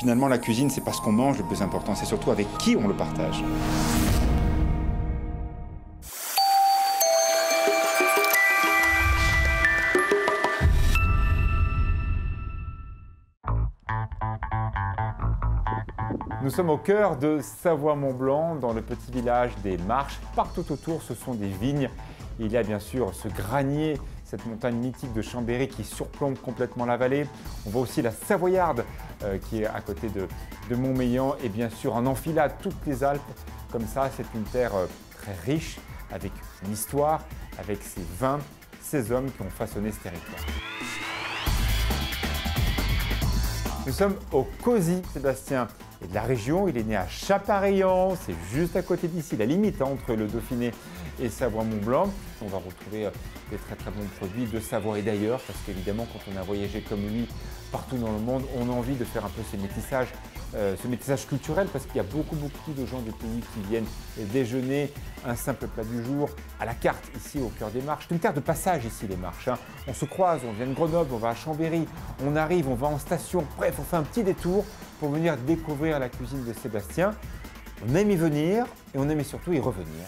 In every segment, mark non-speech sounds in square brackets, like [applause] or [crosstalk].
Finalement, la cuisine, c'est pas ce qu'on mange le plus important, c'est surtout avec qui on le partage. Nous sommes au cœur de Savoie-Mont-Blanc, dans le petit village des Marches. Partout autour, ce sont des vignes. Il y a bien sûr ce granier, cette montagne mythique de Chambéry qui surplombe complètement la vallée. On voit aussi la Savoyarde euh, qui est à côté de, de Montmélian et bien sûr en enfilade toutes les Alpes. Comme ça, c'est une terre euh, très riche avec une histoire, avec ses vins, ces hommes qui ont façonné ce territoire. Nous sommes au COSI, Sébastien et de la région. Il est né à Chapareillan, c'est juste à côté d'ici, la limite hein, entre le Dauphiné et Savoie-Mont-Blanc. On va retrouver euh, des très très bons produits de Savoie et d'ailleurs, parce qu'évidemment, quand on a voyagé comme lui partout dans le monde, on a envie de faire un peu ce métissage, euh, ce métissage culturel, parce qu'il y a beaucoup beaucoup de gens du pays qui viennent déjeuner un simple plat du jour à la carte ici au cœur des marches. C'est une terre de passage ici les marches. hein. On se croise, on vient de Grenoble, on va à Chambéry, on arrive, on va en station. Bref, on fait un petit détour pour venir découvrir la cuisine de Sébastien. On aime y venir et on aime surtout y revenir.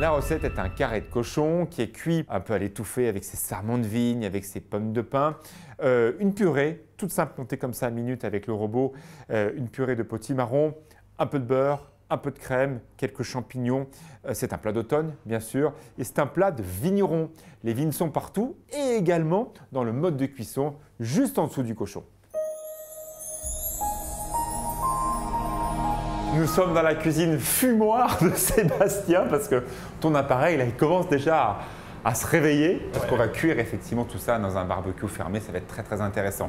La recette est un carré de cochon qui est cuit un peu à l'étouffée avec ses sarments de vigne, avec ses pommes de pin. Euh, une purée, toute simple, montée comme ça à minute avec le robot. Euh, une purée de potimarron, un peu de beurre, un peu de crème, quelques champignons. Euh, c'est un plat d'automne, bien sûr. Et c'est un plat de vigneron. Les vignes sont partout et également dans le mode de cuisson, juste en dessous du cochon. Nous sommes dans la cuisine fumoire de [laughs] Sébastien parce que ton appareil, là, il commence déjà à, à se réveiller parce qu'on va cuire effectivement tout ça dans un barbecue fermé. Ça va être très très intéressant.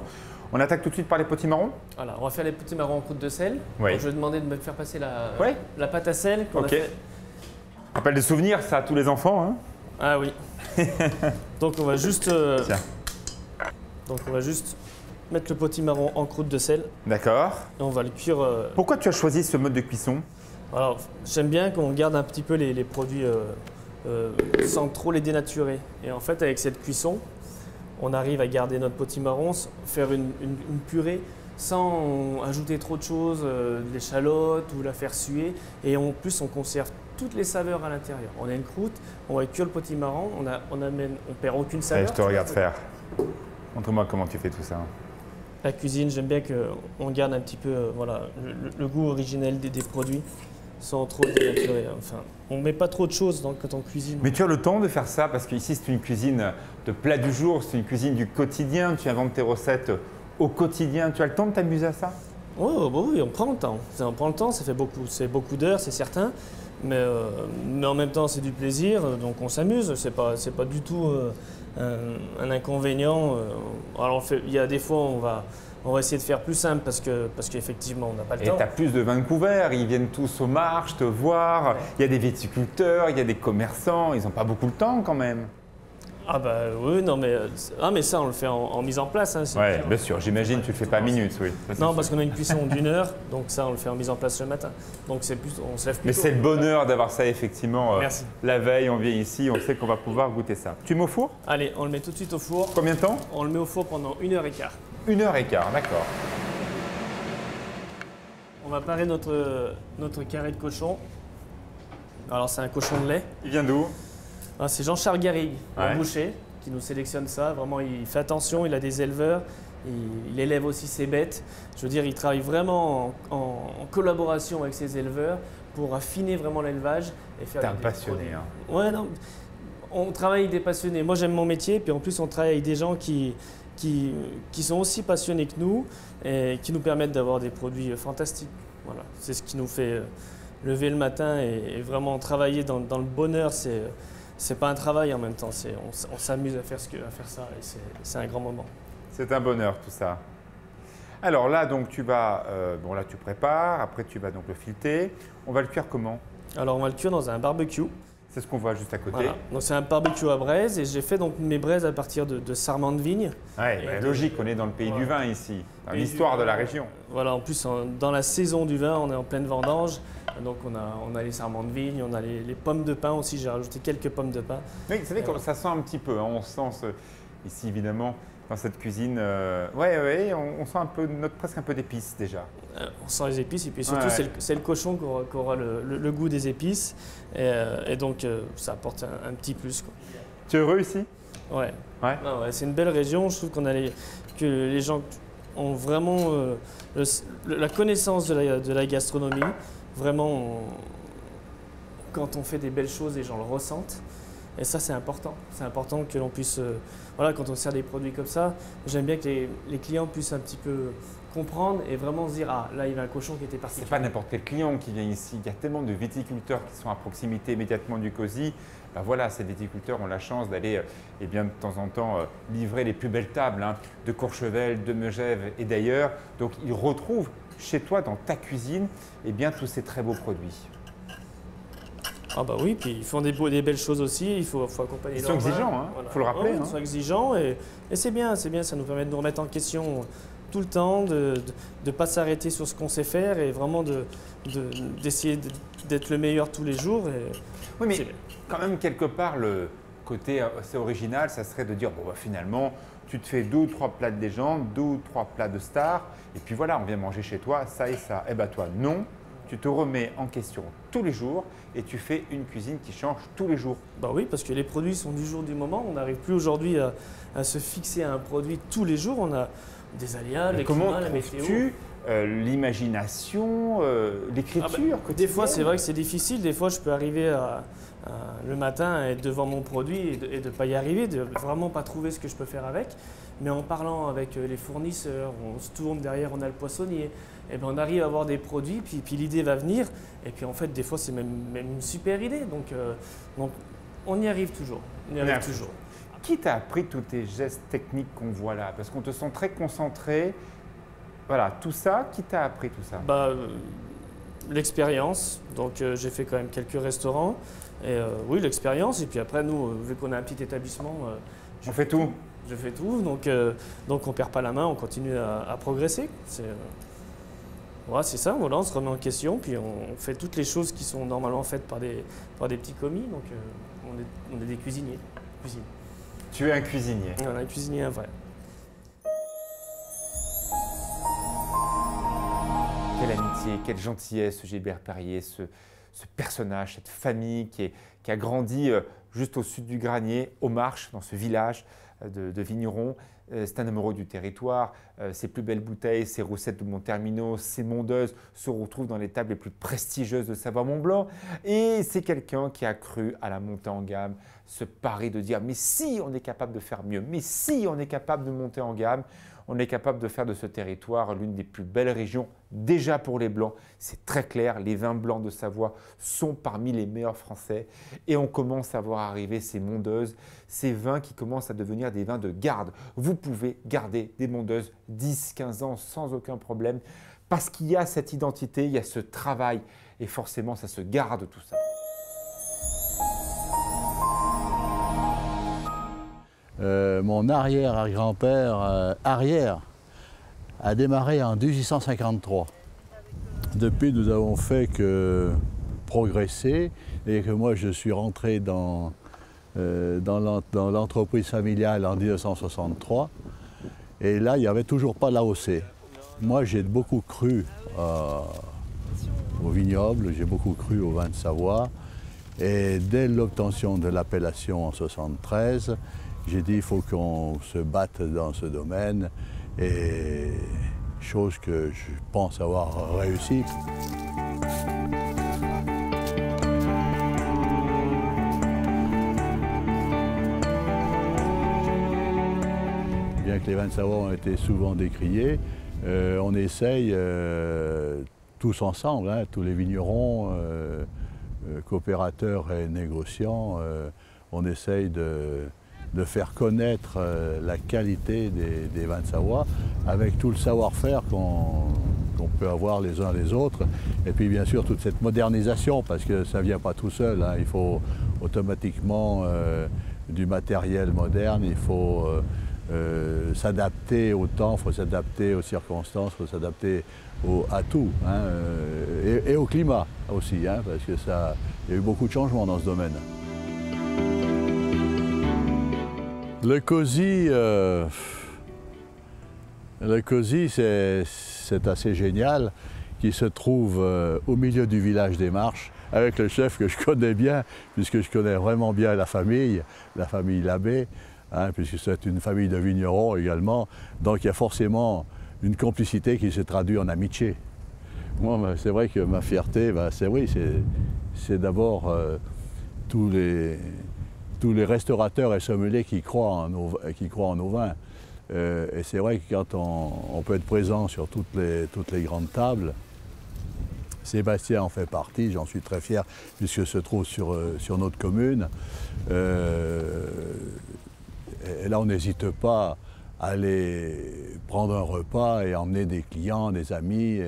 On attaque tout de suite par les potimarrons Voilà, on va faire les petits marrons en croûte de sel. Oui. Donc, je vais demander de me faire passer la, Ouais. la pâte à sel qu'on Ok. a fait. Rappelle des souvenirs, ça, à tous les enfants. hein Ah oui. [laughs] donc on va juste, euh, Tiens. donc on va juste mettre le potimarron en croûte de sel D'accord. et on va le cuire. euh, Pourquoi tu as choisi ce mode de cuisson? Alors, j'aime bien qu'on garde un petit peu les, les produits euh, euh, sans trop les dénaturer. Et en fait, avec cette cuisson, on arrive à garder notre potimarron, s- faire une, une- une purée sans ajouter trop de choses, euh, de l'échalote ou la faire suer. Et en plus, on conserve toutes les saveurs à l'intérieur. On a une croûte, on va cuire le potimarron, on, a, on amène, on perd aucune saveur. Je te regarde faire. Montre-moi comment tu fais tout ça. La cuisine, j'aime bien qu'on garde un petit peu euh, voilà, le, goût originel des, des produits sans trop dénaturer. Enfin, on met pas trop de choses dans- quand on cuisine. Mais tu as le temps de faire ça parce qu'ici c'est une cuisine de plat du jour, c'est une cuisine du quotidien. Tu inventes tes recettes au quotidien. Tu as le temps de t'amuser à ça? Oh, bah oui, on prend le temps. On prend le temps, ça fait beaucoup, beaucoup d'heures, c'est certain. Mais, euh, mais en même temps, c'est du plaisir, donc on s'amuse. C'est pas, pas du tout euh, un, un inconvénient. euh. Alors, il y a des fois, on va, on va essayer de faire plus simple parce que, parce qu'effectivement, on n'a pas le Et temps. tu as plus de Vancouver, ils viennent tous aux marches te voir. Il y a des viticulteurs, il y a des commerçants, ils n'ont pas beaucoup de temps quand même. Ah bah oui, non mais, euh, ah, mais ça, on le fait en, en mise en place. hein, Ouais, bien sûr, j'imagine, tu le fais pas minutes, oui. Ça, Non, parce qu'on a une cuisson d'une heure, [laughs] donc ça, on le fait en mise en place le matin. Donc c'est plus, on se lève plus Mais c'est le bonheur d'avoir ça effectivement. euh, Merci. La veille, on vient ici, on sait qu'on va pouvoir goûter ça. Tu mets au four? Allez, on le met tout de suite au four. Combien de temps? On le met au four pendant une heure et quart. Une heure et quart, d'accord. On va parer notre, notre carré de cochon. Alors c'est un cochon de lait. Il vient d'où? Ah, c'est Jean-Charles Garrigue, Ouais. boucher, qui nous sélectionne ça. Vraiment, il fait attention, il a des éleveurs, il, il élève aussi ses bêtes. Je veux dire, il travaille vraiment en, en- en collaboration avec ses éleveurs pour affiner vraiment l'élevage et faire T'es un des passionné. hein. Ouais, non. On travaille avec des passionnés. Moi, j'aime mon métier, puis en plus, on travaille avec des gens qui, qui, qui sont aussi passionnés que nous et qui nous permettent d'avoir des produits fantastiques. Voilà, c'est ce qui nous fait euh, lever le matin et, et vraiment travailler dans, dans le bonheur. C'est c'est pas un travail en même temps. C'est on, on s'amuse à faire ce que, à faire ça et c'est- c'est un grand moment. C'est un bonheur tout ça. Alors là, donc tu vas, euh, bon là tu prépares, après tu vas donc le fileter. On va le cuire comment? Alors, on va le cuire dans un barbecue. C'est ce qu'on voit juste à côté. Voilà. Donc, c'est un barbecue à braise et j'ai fait donc mes braises à partir de, de sarments de vigne. Ouais, bah, de- logique, on est dans le pays du vin ici, dans du l'histoire de la région. Voilà, en plus, en- dans la saison du vin, on est en pleine vendange. Donc, on a, on a les sarments de vigne, on a les, les pommes de pin aussi. J'ai rajouté quelques pommes de pin. Oui, c'est vrai que ça sent un petit peu, hein, on sent ce- ici évidemment dans cette cuisine. Euh, ouais, ouais, on, sent un peu, notre, presque un peu d'épices déjà. Euh, on sent les épices et puis surtout c'est le, cochon qui aura, le, goût des épices et, donc ça apporte un, petit plus. Tu es heureux ici? Ouais. Ouais. c'est une belle région. Je trouve qu'on a que les gens ont vraiment la connaissance de la, de la gastronomie. Vraiment, quand on fait des belles choses, les gens le ressentent. Et ça, c'est important. C'est important que l'on puisse, euh, voilà, quand on sert des produits comme ça, j'aime bien que les, clients puissent un petit peu comprendre et vraiment se dire ah là il y a un cochon qui était parti. C'est pas n'importe quel client qui vient ici. Il y a tellement de viticulteurs qui sont à proximité immédiatement du COSI. Ben voilà, ces viticulteurs ont la chance d'aller et eh bien de temps en temps euh, livrer les plus belles tables hein, de Courchevel, de Megève et d'ailleurs. Donc ils retrouvent chez toi dans ta cuisine eh bien tous ces très beaux produits. Ah bah oui, puis ils font des, des belles choses aussi, il faut, faut accompagner Ils sont exigeants, il hein. faut le rappeler. ils hein. sont exigeants et, c'est bien, c'est bien, ça nous permet de nous remettre en question tout le temps, de ne pas s'arrêter sur ce qu'on sait faire et vraiment d'essayer de, d'être le meilleur tous les jours. Et oui, mais quand même, quelque part, le côté assez original, ça serait de dire, bon, bah, finalement, tu te fais deux ou trois plats de légende, deux ou trois plats de stars, et puis voilà, on vient manger chez toi, ça et ça. Eh bien toi, non, tu te remets en question tous les jours et tu fais une cuisine qui change tous les jours. Bah oui, parce que les produits sont du jour du moment. On n'arrive plus aujourd'hui à, se fixer à un produit tous les jours. On a des aléas, les comment la météo. Euh, l'imagination, euh, l'écriture. Ah bah, des fois, c'est vrai que c'est difficile. Des fois, je peux arriver à, le matin et être devant mon produit et de ne pas y arriver, de vraiment pas trouver ce que je peux faire avec. Mais en parlant avec euh, les fournisseurs, on se tourne derrière, on a le poissonnier, et ben on arrive à avoir des produits, puis, puis l'idée va venir, et puis en fait, des fois, c'est même, une super idée. Donc, euh, donc, on y arrive toujours. On y arrive toujours. Qui t'a appris tous tes gestes techniques qu'on voit là? Parce qu'on te sent très concentré. Voilà, tout ça, qui t'a appris tout ça? Bah, euh, L'expérience. Donc, j'ai fait quand même quelques restaurants. Et oui, l'expérience. Et puis après, nous, vu qu'on a un petit établissement. on fait tout je fais tout. Donc, euh, donc on perd pas la main, on continue à, progresser. C'est euh, c'est ça, voilà, on se remet en question, puis on, fait toutes les choses qui sont normalement faites par des, par des petits commis. Donc euh, on, est, on, est, des cuisiniers. Tu es un cuisinier un cuisinier, vrai. Quelle amitié, quelle gentillesse, Gilbert Perrier, ce, personnage, cette famille qui, a grandi juste au sud du Granier, aux Marches, dans ce village de, vignerons. Euh, c'est un amoureux du territoire. Euh, ses plus belles bouteilles, ses roussettes de Montermino, ses mondeuses se retrouvent dans les tables les plus prestigieuses de Savoie-Mont-Blanc. Et c'est quelqu'un qui a cru à la montée en gamme, ce pari de dire mais si on est capable de faire mieux, mais si on est capable de monter en gamme, on est capable de faire de ce territoire l'une des plus belles régions déjà pour les blancs. C'est très clair, les vins blancs de Savoie sont parmi les meilleurs français et on commence à voir arriver ces mondeuses, ces vins qui commencent à devenir des vins de garde. Vous pouvez garder des mondeuses 10-15 ans sans aucun problème parce qu'il y a cette identité, il y a ce travail et forcément ça se garde tout ça. Euh, mon arrière-grand-père euh, arrière a démarré en 1853. Depuis, nous avons fait que progresser et que moi, je suis rentré dans, euh, l'entreprise familiale en 1963. Et là, il n'y avait toujours pas l'AOC. Moi, j'ai beaucoup cru au vignoble, j'ai beaucoup cru au vin de Savoie. Et dès l'obtention de l'appellation en 1973, j'ai dit il faut qu'on se batte dans ce domaine et chose que je pense avoir réussi. Bien que les vins de Savoie ont été souvent décriés, euh, on essaye euh, tous ensemble, hein, tous les vignerons, euh, coopérateurs et négociants, on essaye de, de faire connaître euh, la qualité des, vins de Savoie avec tout le savoir-faire qu'on peut avoir les uns les autres. Et puis bien sûr toute cette modernisation parce que ça ne vient pas tout seul. Hein. Il faut automatiquement euh, du matériel moderne, il faut euh, s'adapter au temps, il faut s'adapter aux circonstances, il faut s'adapter à tout, hein, et, au climat aussi, hein, parce que ça, il y a eu beaucoup de changements dans ce domaine. Le COSI, euh, c'est assez génial, qui se trouve euh, au milieu du village des Marches, avec le chef que je connais bien, puisque je connais vraiment bien la famille, la famille Labbé, hein, puisque c'est une famille de vignerons également. Donc il y a forcément une complicité qui se traduit en amitié. Moi, c'est vrai que ma fierté, bah, c'est oui, c'est d'abord euh, tous, les, tous les restaurateurs et sommeliers qui croient en nos, qui croient en nos vins. Euh, et c'est vrai que quand on, peut être présent sur toutes les, toutes les grandes tables, Sébastien en fait partie, j'en suis très fier, puisque se trouve sur, euh, sur notre commune. et là, on n'hésite pas à aller prendre un repas et emmener des clients, des amis.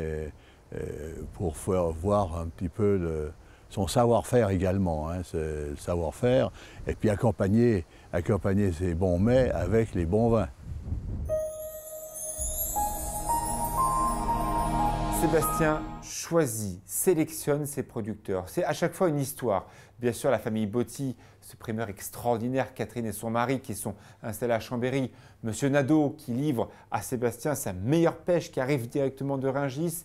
Euh, pour voir un petit peu son savoir-faire également, hein, le savoir-faire, et puis accompagner, accompagner ces bons mets avec les bons vins. Sébastien choisit, sélectionne ses producteurs. C'est à chaque fois une histoire. Bien sûr, la famille Botti, ce primeur extraordinaire, Catherine et son mari qui sont installés à Chambéry. Monsieur Nadeau qui livre à Sébastien sa meilleure pêche qui arrive directement de Ringis.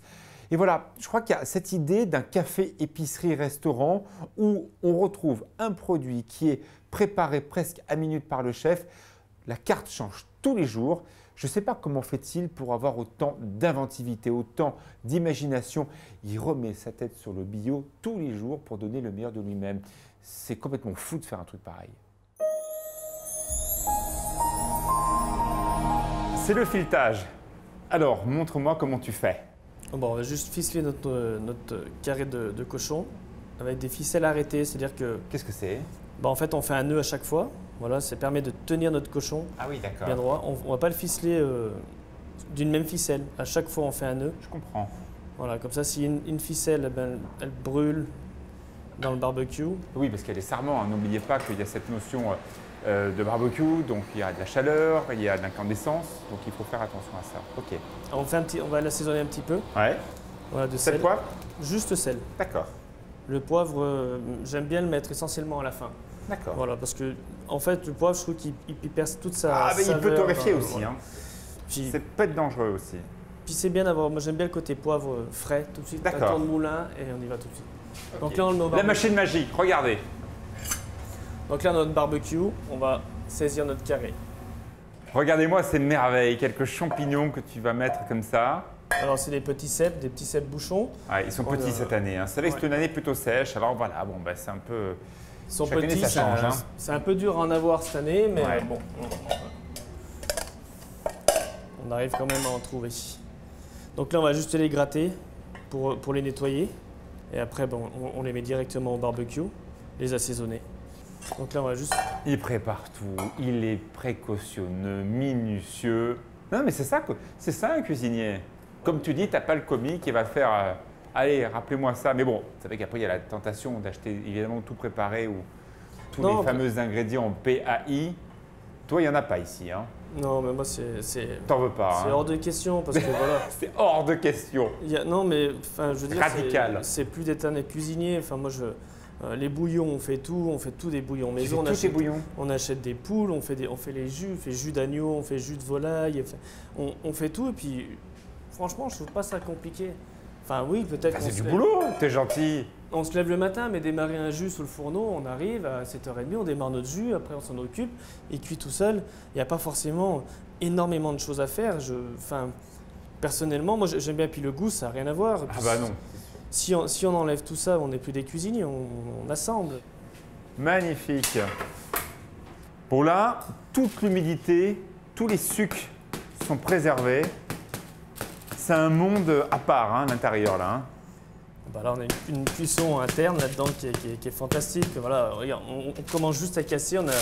Et voilà, je crois qu'il y a cette idée d'un café épicerie restaurant où on retrouve un produit qui est préparé presque à minute par le chef. La carte change tous les jours. Je ne sais pas comment fait-il pour avoir autant d'inventivité, autant d'imagination. Il remet sa tête sur le bio tous les jours pour donner le meilleur de lui-même. C'est complètement fou de faire un truc pareil. C'est le filetage. Alors, montre-moi comment tu fais. Bon, on va juste ficeler notre, notre carré de, cochon avec des ficelles arrêtées, c'est-à-dire que... Qu'est-ce que c'est? Bah, En fait, on fait un nœud à chaque fois. Voilà, ça permet de tenir notre cochon ah oui, bien droit. On ne va pas le ficeler euh, d'une même ficelle. À chaque fois, on fait un nœud. Je comprends. Voilà, comme ça, si une, ficelle, eh ben, elle brûle dans le barbecue. Oui, parce qu'elle est sarment. Hein. N'oubliez pas qu'il y a cette notion euh, euh, de barbecue, donc il y a de la chaleur, il y a de l'incandescence, donc il faut faire attention à ça. Ok. On, fait un petit, on va l'assaisonner un petit peu. Ouais. Voilà, de sel. poivre Juste sel. D'accord. Le poivre, euh, j'aime bien le mettre essentiellement à la fin. D'accord. Voilà, parce que en fait, le poivre, je trouve qu'il perce toute sa. Ah, mais il peut torréfier aussi. Hein. C'est peut être dangereux aussi. Puis c'est bien d'avoir. Moi, j'aime bien le côté poivre frais tout de suite. D'accord. De moulin et on y va tout de suite. Donc là, on le met La machine magique, regardez. Donc là, notre barbecue, on va saisir notre carré. Regardez-moi ces merveilles, quelques champignons que tu vas mettre comme ça. Alors c'est des petits cèpes, des petits cèpes bouchons. ils sont petits cette année. Hein. C'est vrai que c'est une année plutôt sèche, alors voilà, bon, bah, c'est un peu... Ils sont petits, ça change. Hein. C'est un peu dur à en avoir cette année, mais bon. On arrive quand même à en trouver. Donc là, on va juste les gratter pour, pour les nettoyer. Et après, bon, on les met directement au barbecue, les assaisonner. Donc là, on va juste. Il prépare tout, il est précautionneux, minutieux. Non, mais c'est ça, c'est ça un cuisinier. Comme tu dis, tu n'as pas le commis qui va faire. Euh, allez, rappelez-moi ça. Mais bon, c'est vrai qu'après, il y a la tentation d'acheter évidemment tout préparé ou tous les fameux ingrédients en PAI. Toi, il n'y en a pas ici. Hein. Non, mais moi, c'est. T'en veux pas. C'est hein. hors de question parce que voilà. [laughs] c'est hors de question. Il y a, non, mais enfin, je veux dire. Radical. C'est plus d'éternel cuisinier. Enfin, moi, je. Euh, les bouillons, on fait tout, on fait tout des bouillons maison. On achète, bouillons. on achète des poules, on fait, des, on fait les jus, on fait jus d'agneau, on fait jus de volaille, on, fait tout. Et puis, franchement, je trouve pas ça compliqué. Enfin, oui, peut-être. Ah, c'est du boulot, t'es gentil. On se lève le matin, mais démarrer un jus sous le fourneau, on arrive à 7h30, on démarre notre jus, après on s'en occupe, il cuit tout seul. Il n'y a pas forcément énormément de choses à faire. Je, enfin, personnellement, moi j'aime bien, puis le goût, ça n'a rien à voir. Ah bah non. Si on, enlève tout ça, on n'est plus des cuisiniers, on, assemble. Magnifique. Pour là, toute l'humidité, tous les sucres sont préservés. C'est un monde à part, hein, l'intérieur là. Hein. Bah là, on a une, cuisson interne là-dedans qui, est fantastique. Voilà, on, commence juste à casser, on a,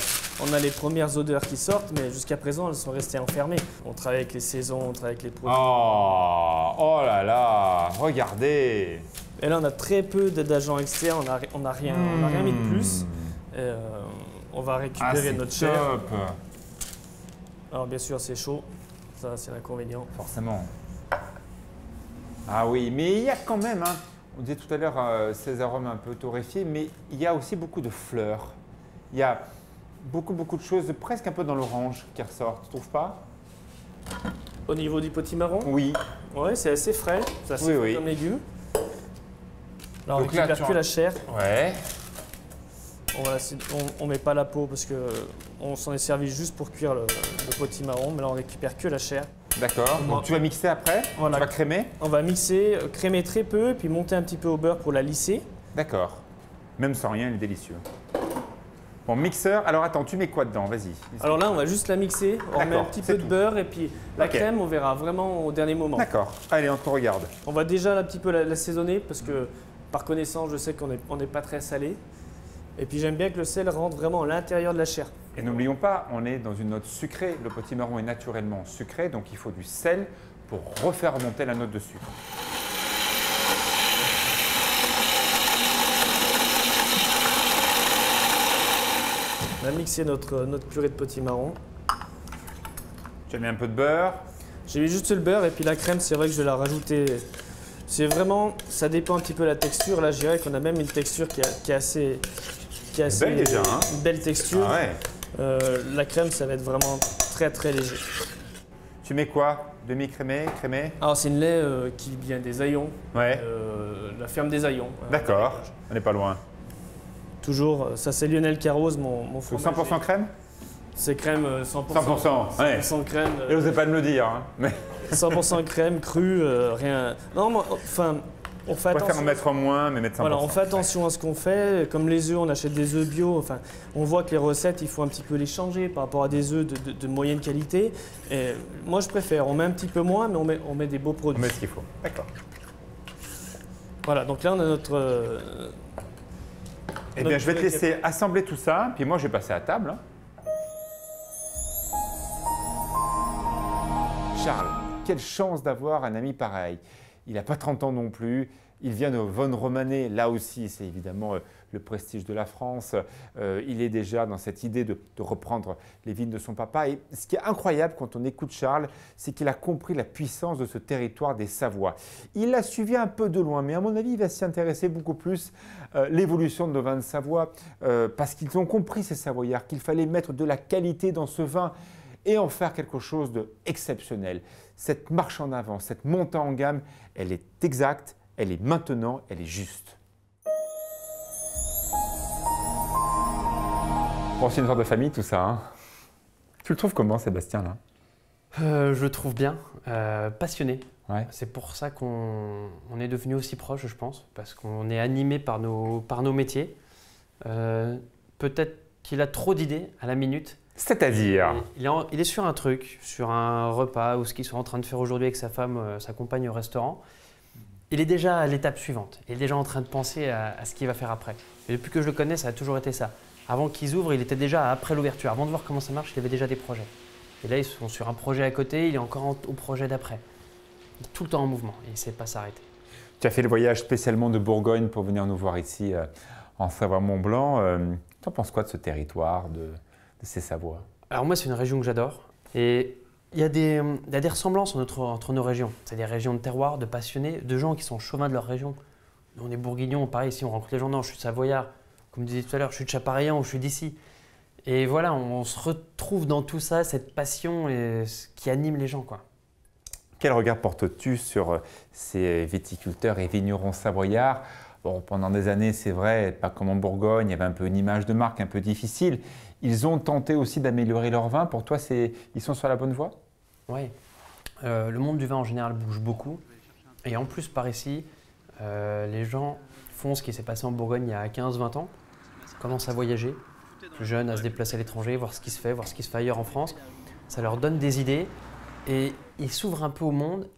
on a les premières odeurs qui sortent, mais jusqu'à présent, elles sont restées enfermées. On travaille avec les saisons, on travaille avec les produits. Oh, oh là là, regardez Et là, on a très peu d'agents externes, on n'a on a rien, on rien mis de plus. Hmm. Euh, on va récupérer ah, notre chair. Alors bien sûr, c'est chaud, ça c'est l'inconvénient. Forcément. Ah oui, mais il y a quand même, hein, on disait tout à l'heure euh, ces arômes un peu torréfiés, mais il y a aussi beaucoup de fleurs. Il y a beaucoup, beaucoup de choses, presque un peu dans l'orange qui ressortent, tu trouves pas? Au niveau du potimarron? Oui. Ouais, c'est assez frais, c'est assez Oui, frais oui. comme légumes. Là, on Donc là, récupère tu que en- la chair. Ouais. On, on met pas la peau parce que on s'en est servi juste pour cuire le, le potimarron, mais là on récupère que la chair. D'accord. Donc tu vas mixer après Voilà. Tu vas crémer On va mixer, euh, crémer très peu, puis monter un petit peu au beurre pour la lisser. D'accord. Même sans rien, il est délicieux. Bon, mixeur. Alors attends, tu mets quoi dedans? Vas-y. Alors là, on va juste la mixer, on met un petit peu de beurre et puis la crème, on verra vraiment au dernier moment. D'accord. Allez, on te regarde. On va déjà un petit peu la- l'assaisonner parce que par connaissance, je sais qu'on n'est on n'est pas très salé. Et puis j'aime bien que le sel rentre vraiment à l'intérieur de la chair. Et n'oublions pas, on est dans une note sucrée. Le potimarron est naturellement sucré, donc il faut du sel pour refaire remonter la note de sucre. On a mixé notre, notre purée de potimarron. Tu as mis un peu de beurre. J'ai mis juste le beurre et puis la crème, c'est vrai que je vais la rajouter. C'est vraiment, ça dépend un petit peu de la texture. Là, je dirais qu'on a même une texture qui, est- qui est assez, qui est assez belle déjà, hein. une belle texture. Ah ouais. Euh, la crème, ça va être vraiment très très léger. Tu mets quoi? Demi-crémé Crémé? Alors c'est une lait euh, qui vient des Aillons, Ouais. euh, la ferme des Aillons. D'accord. On n'est pas loin. Toujours, ça c'est Lionel Carroz, mon, mon Donc fromager. 100% crème? C'est crème euh, 100%. 100%, ouais. 100% crème. Et euh, osez pas de me le dire. hein. Mais 100% crème crue, rien. Non, moi, enfin, on fait on préfère en attention. mettre moins, mais mettre 100%. Voilà, on fait attention à ce qu'on fait. Comme les œufs, on achète des œufs bio. Enfin, on voit que les recettes, il faut un petit peu les changer par rapport à des œufs de, de- de moyenne qualité. Et moi, je préfère. On met un petit peu moins, mais on met, on met des beaux On produits. met ce qu'il faut. D'accord. Voilà, donc là, on a notre. euh, Eh notre bien, je vais te laisser assembler tout ça, puis moi, je vais passer à table. hein. Charles, quelle chance d'avoir un ami pareil. Il n'a pas 30 ans non plus. Il vient de Von Romanet. Là aussi, c'est évidemment euh, le prestige de la France. Euh, il est déjà dans cette idée de, reprendre les vignes de son papa. Et ce qui est incroyable quand on écoute Charles, c'est qu'il a compris la puissance de ce territoire des Savoies. Il l'a suivi un peu de loin, mais à mon avis, il va s'y intéresser beaucoup plus euh, l'évolution de nos vins de Savoie, parce qu'ils ont compris, ces Savoyards, qu'il fallait mettre de la qualité dans ce vin et en faire quelque chose d'exceptionnel. Cette marche en avant, cette montée en gamme, elle est exacte, elle est maintenant, elle est juste. Bon, c'est une sorte de famille tout ça. hein. Tu le trouves comment, Sébastien là? Euh, je le trouve bien, euh, passionné. Ouais. C'est pour ça qu'on on est devenu aussi proche, je pense, parce qu'on est animé par nos, par nos métiers. Euh, Peut-être qu'il a trop d'idées à la minute. C'est-à-dire Il est, en- il est sur un truc, sur un repas ou ce qu'ils sont en train de faire aujourd'hui avec sa femme, euh, sa compagne au restaurant. Il est déjà à l'étape suivante. Il est déjà en train de penser à, à ce qu'il va faire après. Et depuis que je le connais, ça a toujours été ça. Avant qu'ils ouvrent, il était déjà après l'ouverture. Avant de voir comment ça marche, il avait déjà des projets. Et là, ils sont sur un projet à côté, il est encore en- au projet d'après. Il est tout le temps en mouvement et il ne sait pas s'arrêter. Tu as fait le voyage spécialement de Bourgogne pour venir nous voir ici euh, en Savoie-Mont-Blanc. Euh, tu en penses quoi de ce territoire, de, de ces Alors moi, c'est une région que j'adore. Et il y, a des, il y a des ressemblances entre, entre nos régions. C'est des régions de terroir, de passionnés, de gens qui sont chauvins de leur région. On est bourguignons, pareil, ici on rencontre les gens. Non, je suis de savoyard. Comme je disais tout à l'heure, je suis de Chapareillan ou je suis d'ici. Et voilà, on, se retrouve dans tout ça, cette passion et ce qui anime les gens. quoi. Quel regard portes-tu sur euh, ces viticulteurs et vignerons savoyards? Bon, pendant des années, c'est vrai, pas comme en Bourgogne, il y avait un peu une image de marque un peu difficile. Ils ont tenté aussi d'améliorer leur vin. Pour toi, ils sont sur la bonne voie? Oui. Euh, le monde du vin en général bouge beaucoup. Et en plus, par ici, euh, les gens font ce qui s'est passé en Bourgogne il y a 15-20 ans, commencent à voyager, jeunes, à se déplacer à l'étranger, voir ce qui se fait, voir ce qui se fait ailleurs en France. Ça leur donne des idées et ils s'ouvrent un peu au monde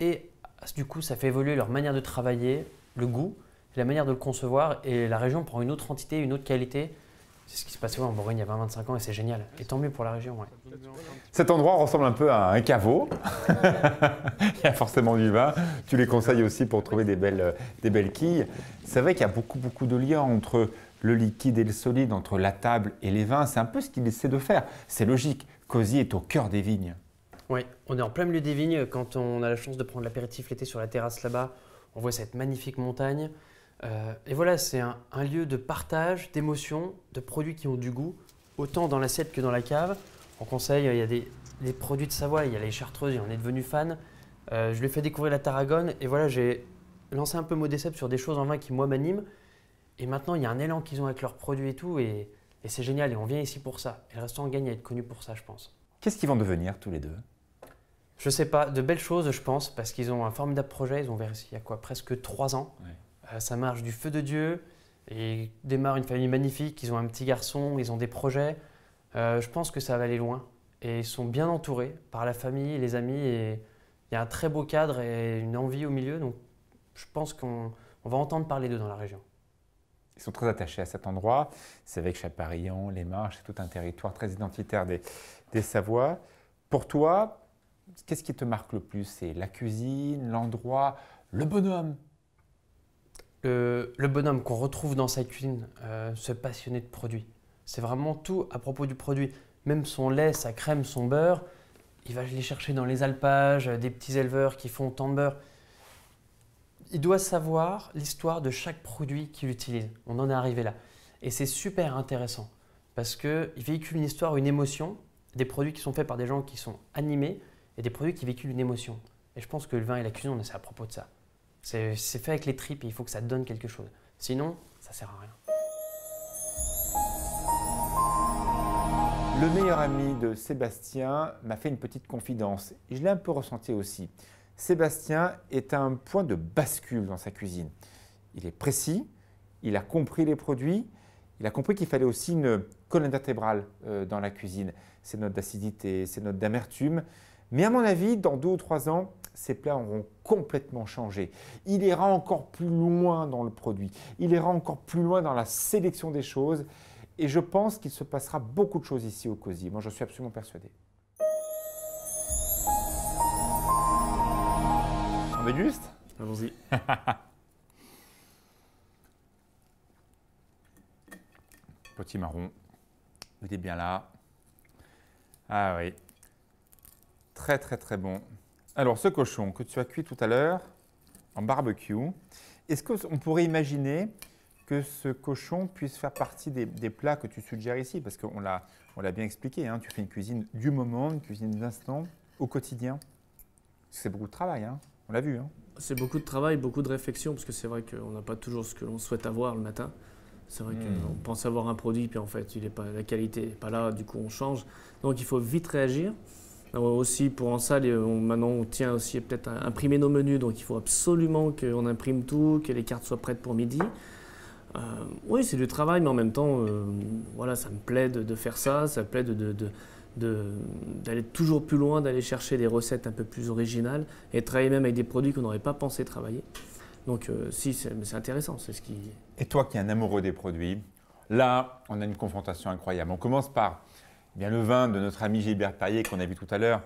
et du coup, ça fait évoluer leur manière de travailler, le goût, la manière de le concevoir et la région prend une autre entité, une autre qualité. C'est ce qui se passait ouais, en Bourgogne il y a 20-25 ans et c'est génial. Et tant mieux pour la région. Ouais. Cet endroit ressemble un peu à un caveau. [laughs] il y a forcément du vin. Tu les conseilles aussi pour trouver des belles, des belles quilles. C'est vrai qu'il y a beaucoup, beaucoup de liens entre le liquide et le solide, entre la table et les vins. C'est un peu ce qu'il essaie de faire. C'est logique. Cosy est au cœur des vignes. Oui, on est en plein milieu des vignes. Quand on a la chance de prendre l'apéritif l'été sur la terrasse là-bas, on voit cette magnifique montagne. Euh, et voilà, c'est un, un lieu de partage, d'émotion, de produits qui ont du goût, autant dans l'assiette que dans la cave. On conseille, il y a des produits de Savoie, il y a les chartreuses, on est devenu fan. Euh, je lui ai fait découvrir la tarragone et voilà, j'ai lancé un peu Modécept sur des choses en vin qui moi m'animent. Et maintenant, il y a un élan qu'ils ont avec leurs produits et tout, et, et c'est génial. Et on vient ici pour ça. Et le restaurant gagne à être connu pour ça, je pense. Qu'est-ce qu'ils vont devenir tous les deux? Je sais pas, de belles choses, je pense, parce qu'ils ont un formidable projet. Ils ont vers il y a quoi, presque trois ans. Ouais. Euh, ça marche du feu de Dieu. Et ils démarrent une famille magnifique. Ils ont un petit garçon, ils ont des projets. Euh, je pense que ça va aller loin. Et ils sont bien entourés par la famille, les amis. Et il y a un très beau cadre et une envie au milieu. Donc je pense qu'on on va entendre parler d'eux dans la région. Ils sont très attachés à cet endroit. C'est avec Chaparillon, les Marches, c'est tout un territoire très identitaire des, des Savoies. Pour toi, qu'est-ce qui te marque le plus? C'est la cuisine, l'endroit, le bonhomme? Le, bonhomme qu'on retrouve dans sa cuisine, euh, ce passionné de produits. C'est vraiment tout à propos du produit. Même son lait, sa crème, son beurre, il va les chercher dans les alpages, des petits éleveurs qui font tant de beurre. Il doit savoir l'histoire de chaque produit qu'il utilise. On en est arrivé là. Et c'est super intéressant parce qu'il véhicule une histoire, une émotion, des produits qui sont faits par des gens qui sont animés et des produits qui véhiculent une émotion. Et je pense que le vin et la cuisine, c'est à propos de ça. C'est fait avec les tripes il faut que ça donne quelque chose. Sinon, ça sert à rien. Le meilleur ami de Sébastien m'a fait une petite confidence je l'ai un peu ressenti aussi. Sébastien est à un point de bascule dans sa cuisine. Il est précis, il a compris les produits, il a compris qu'il fallait aussi une colonne vertébrale euh, dans la cuisine. Ces notes d'acidité, ces notes d'amertume. Mais à mon avis, dans deux ou trois ans, ces plats auront complètement changé. Il ira encore plus loin dans le produit. Il ira encore plus loin dans la sélection des choses. Et je pense qu'il se passera beaucoup de choses ici au COSI. Moi, je suis absolument persuadé. On déguste Allons-y. [laughs] Petit marron. Il est bien là. Ah oui. Très très très bon. Alors ce cochon que tu as cuit tout à l'heure en barbecue, est-ce qu'on pourrait imaginer que ce cochon puisse faire partie des, des plats que tu suggères ici? Parce qu'on l'a, on l'a bien expliqué, hein, tu fais une cuisine du moment, une cuisine d'instant, au quotidien. C'est beaucoup de travail, hein. on l'a vu. Hein. C'est beaucoup de travail, beaucoup de réflexion, parce que c'est vrai qu'on n'a pas toujours ce que l'on souhaite avoir le matin. C'est vrai Mm. qu'on pense avoir un produit, puis en fait, il est pas, la qualité n'est pas là, du coup, on change. Donc, il faut vite réagir. Aussi, pour en salle, on- maintenant, on tient aussi peut-être à imprimer nos menus, donc il faut absolument qu'on imprime tout, que les cartes soient prêtes pour midi. Euh, oui, c'est du travail, mais en même temps, euh, voilà, ça me plaît de, faire ça, ça me plaît de- d'aller toujours plus loin, d'aller chercher des recettes un peu plus originales et travailler même avec des produits qu'on n'aurait pas pensé travailler. Donc, euh, si, c'est intéressant, c'est ce qui. Et toi qui es un amoureux des produits, là, on a une confrontation incroyable. On commence par bien, le vin de notre ami Gilbert Perrier qu'on a vu tout à l'heure,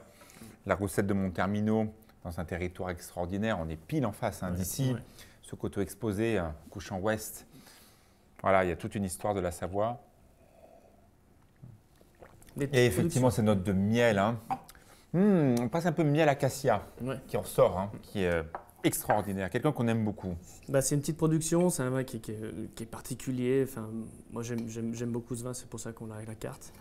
la recette de Montermino dans un territoire extraordinaire. On est pile en face hein, d'ici, ce coteau exposé, un couchant ouest. Voilà, il y a toute une histoire de la Savoie. Et effectivement, ces notes de miel. hein. Hmm, on passe un peu miel acacia Ouais. qui en sort, hein, qui est euh, extraordinaire. Quelqu'un qu'on aime beaucoup. Bah, c'est une petite production, c'est un vin qui, qui est, qui est particulier. Enfin, moi, j'aime- beaucoup ce vin, c'est pour ça qu'on l'a avec la carte.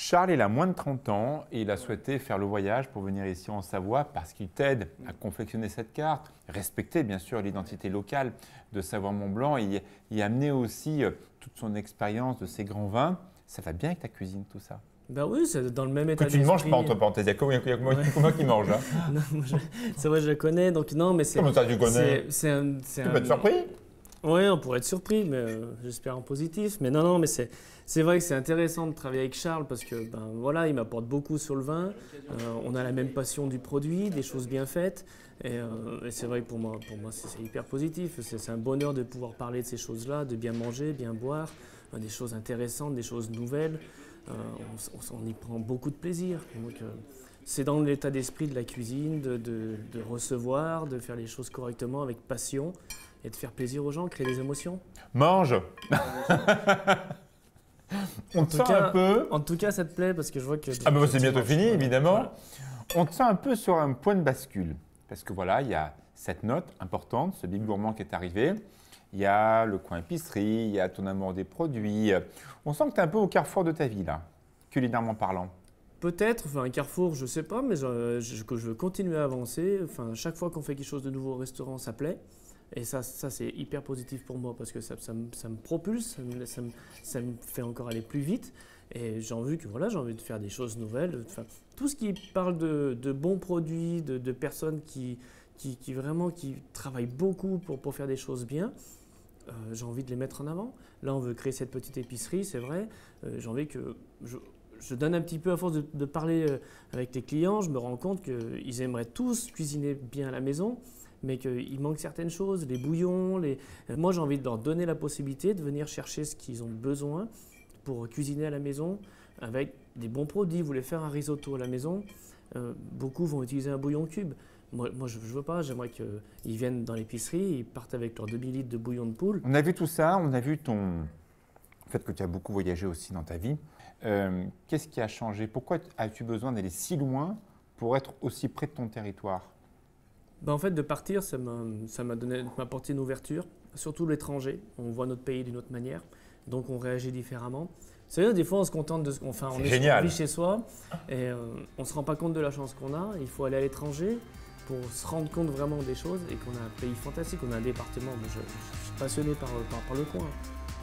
Charles, il a moins de 30 ans et il a souhaité faire le voyage pour venir ici en Savoie parce qu'il t'aide à confectionner cette carte, respecter bien sûr l'identité locale de Savoie-Mont-Blanc et y, amener aussi euh, toute son expérience de ces grands vins. Ça va bien avec ta cuisine, tout ça? Bah oui, c'est dans le même Que état tu ne manges pas, entre parenthèses. Il y a combien- combien qui mange hein? [laughs] Non, moi, je- c'est vrai, je la connais, donc non, mais c'est. Comment ça, tu connais? c'est- un. Tu peux être surpris Oui, on pourrait être surpris, mais euh, j'espère en positif. Mais non, non, mais c'est, vrai que c'est intéressant de travailler avec Charles parce que ben voilà, il m'apporte beaucoup sur le vin. Euh, on a la même passion du produit, des choses bien faites. Et, euh, c'est vrai que pour moi, pour moi c'est, hyper positif. C'est, un bonheur de pouvoir parler de ces choses-là, de bien manger, bien boire, des choses intéressantes, des choses nouvelles. On, y prend beaucoup de plaisir. Donc, c'est dans l'état d'esprit de la cuisine, de recevoir, de faire les choses correctement avec passion et de faire plaisir aux gens, créer des émotions. Mange [laughs] On te tout sent cas- un peu. En tout cas, ça te plaît parce que je vois que. Ah ben c'est bientôt fini, évidemment. Voilà. On te sent un peu sur un point de bascule. Parce que voilà, il y a cette note importante, ce big gourmand qui est arrivé. Il y a le coin épicerie, il y a ton amour des produits. On sent que tu es un peu au carrefour de ta vie, là, culinairement parlant. Peut-être, enfin un Carrefour, je sais pas, mais je, je, je veux continuer à avancer. Enfin, chaque fois qu'on fait quelque chose de nouveau au restaurant, ça plaît. Et ça, ça c'est hyper positif pour moi parce que ça, ça, me, propulse, ça me, fait encore aller plus vite. Et j'ai envie que voilà, j'ai envie de faire des choses nouvelles. Tout ce qui parle de, bons produits, de, personnes qui, qui, vraiment qui travaillent beaucoup pour, pour faire des choses bien, euh, j'ai envie de les mettre en avant. Là, on veut créer cette petite épicerie, c'est vrai. Euh, j'ai envie que je, donne un petit peu à force de, parler euh, avec les clients, je me rends compte qu'ils aimeraient tous cuisiner bien à la maison, mais qu'il manque certaines choses, les bouillons. Les... Moi, j'ai envie de leur donner la possibilité de venir chercher ce qu'ils ont besoin pour cuisiner à la maison avec des bons produits. Vous voulez faire un risotto à la maison, euh, beaucoup vont utiliser un bouillon cube. Moi, je ne veux pas, j'aimerais qu'ils viennent dans l'épicerie, ils partent avec leurs 2000 litres de bouillon de poule. On a vu tout ça, on a vu ton le fait que tu as beaucoup voyagé aussi dans ta vie. Euh, Qu'est-ce qui a changé? Pourquoi as-tu besoin d'aller si loin pour être aussi près de ton territoire? Ben en fait, de partir, ça m'a donné, apporté une ouverture, surtout l'étranger. On voit notre pays d'une autre manière, donc on réagit différemment. C'est vrai, des fois, on se contente de ce qu'on fait. On est génial. chez soi et euh, on ne se rend pas compte de la chance qu'on a. Il faut aller à l'étranger pour se rendre compte vraiment des choses et qu'on a un pays fantastique, on a un département. Moi, je, je, suis passionné par, par, par le coin.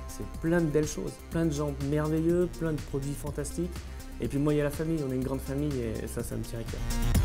C'est plein de belles choses, plein de gens merveilleux, plein de produits fantastiques. Et puis moi, il y a la famille, on est une grande famille et ça, ça me tient à cœur.